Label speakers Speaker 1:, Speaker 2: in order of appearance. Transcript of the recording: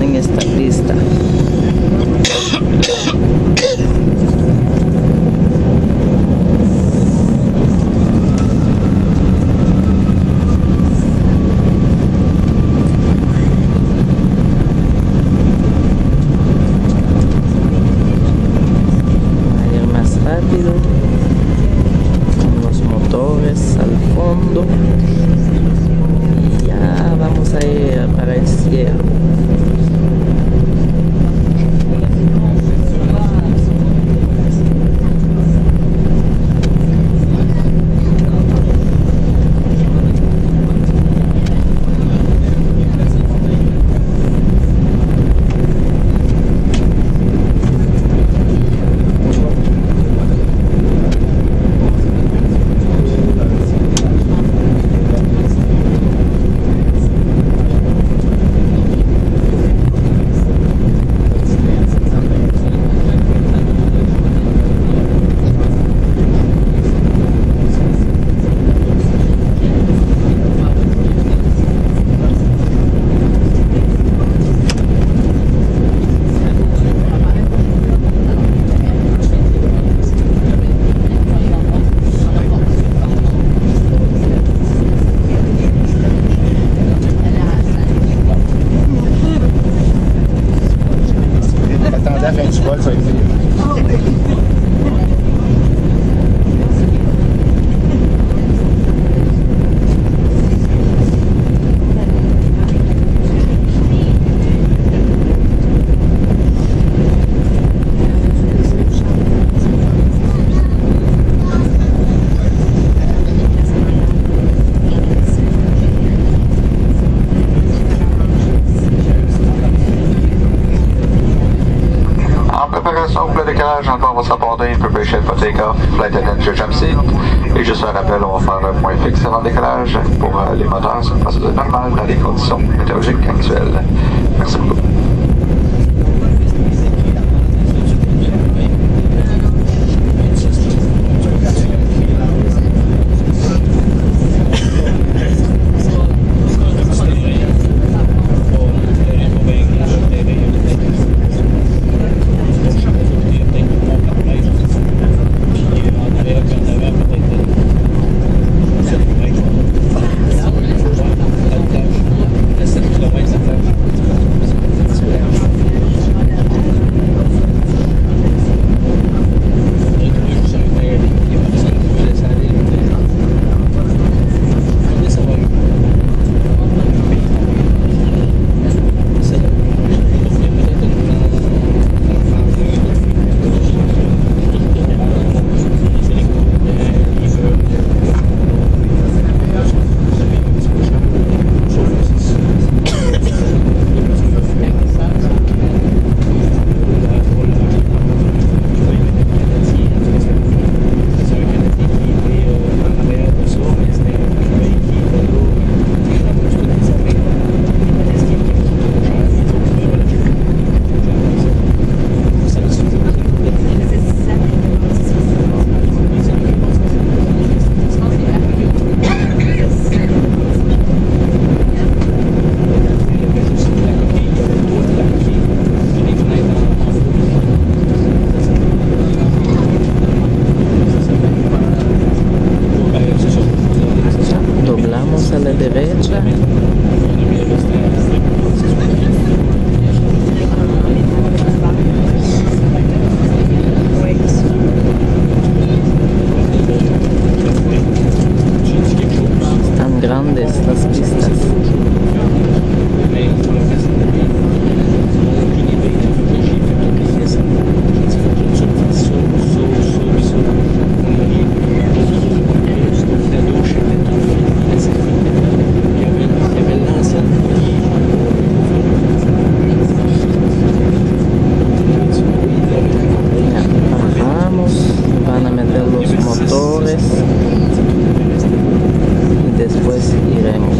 Speaker 1: en esta
Speaker 2: lista. Décalage, encore va s'aborder, preparation for takeoff, flight attendant seat. Et juste un rappel, on va faire un point fixe avant le décollage pour euh, les moteurs, c'est une procédure normale dans les conditions météorologiques actuelles. Merci beaucoup.
Speaker 1: las pistas. Vamos, van a meter los motores. después iremos.